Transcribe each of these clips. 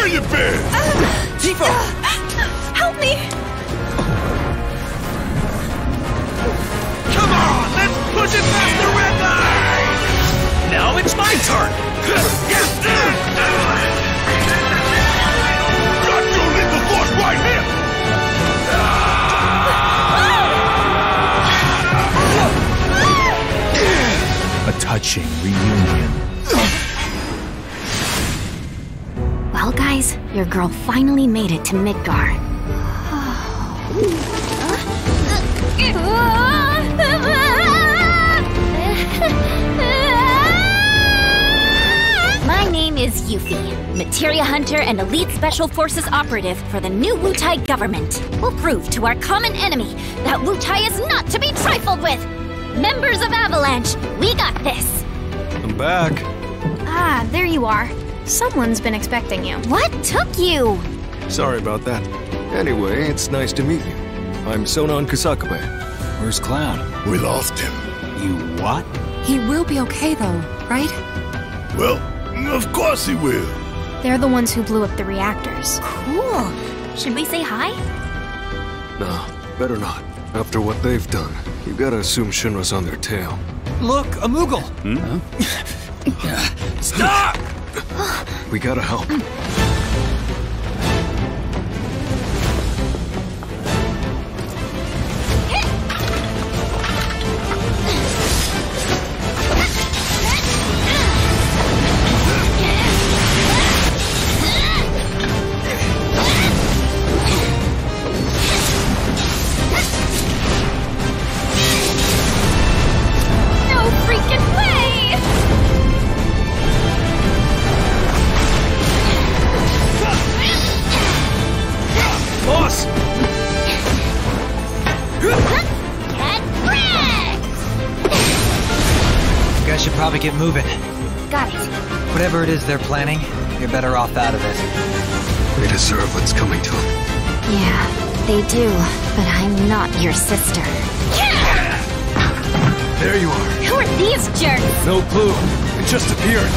Where you been? Tifa! Help me! Come on, let's push it past the red line! Now it's my turn! Got your little force right here! A touching reunion. Guys, your girl finally made it to Midgar. My name is Yuffie, Materia Hunter and Elite Special Forces operative for the new Wutai government. We'll prove to our common enemy that Wutai is not to be trifled with. Members of Avalanche, we got this. I'm back. Ah, there you are. Someone's been expecting you. What took you? Sorry about that. Anyway, it's nice to meet you. I'm Sonon Kusakabe. Where's Clown? We lost him. You what? He will be okay though, right? Well, of course he will. They're the ones who blew up the reactors. Cool. Should we say hi? No, better not. After what they've done, you gotta assume Shinra's on their tail. Look, a Moogle! Hmm? Stop! We gotta help. Probably get moving. Got it. Whatever it is they're planning, you're better off out of it. They deserve what's coming to them. Yeah, they do, but I'm not your sister. Yeah! There you are. Who are these jerks? No clue. It just appeared.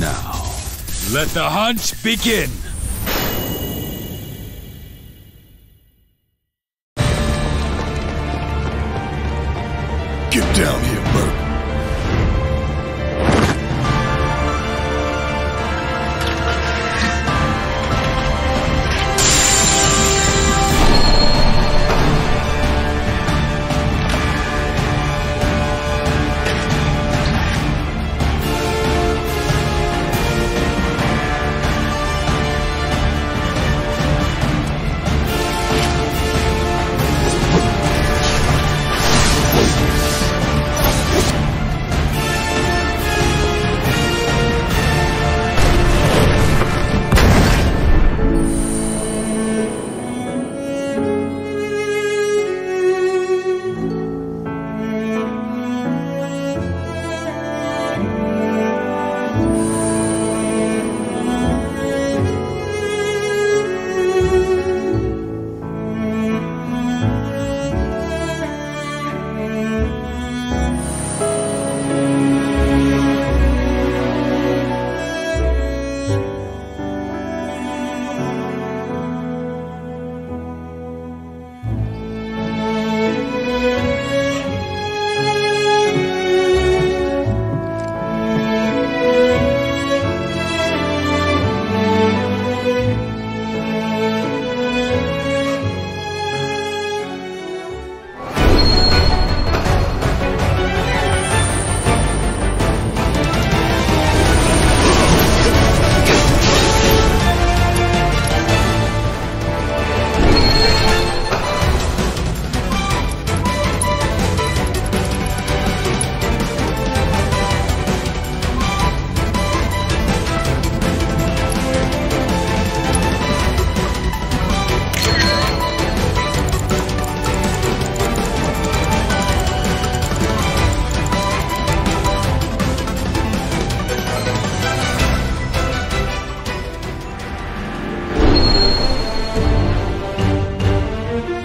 Now, let the hunt begin. Down here, Bert.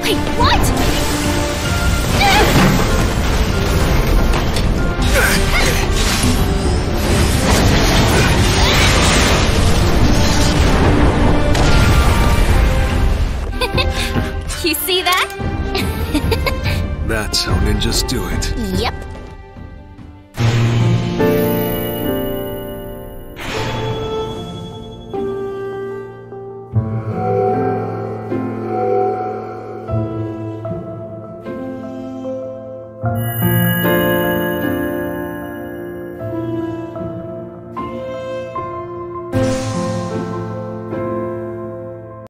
Wait, what? you see that? That's how ninjas do it. Yep.